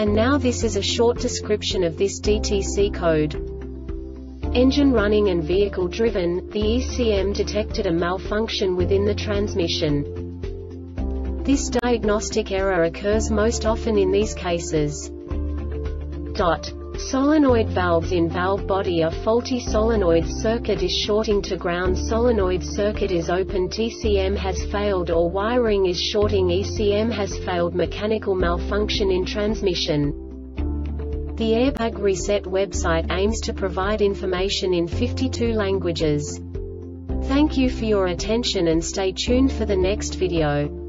And now this is a short description of this DTC code. Engine running and vehicle driven, the ECM detected a malfunction within the transmission. This diagnostic error occurs most often in these cases. Dot. Solenoid valves in valve body are faulty solenoid circuit is shorting to ground solenoid circuit is open TCM has failed or wiring is shorting ECM has failed mechanical malfunction in transmission. The Airbag Reset website aims to provide information in 52 languages. Thank you for your attention and stay tuned for the next video.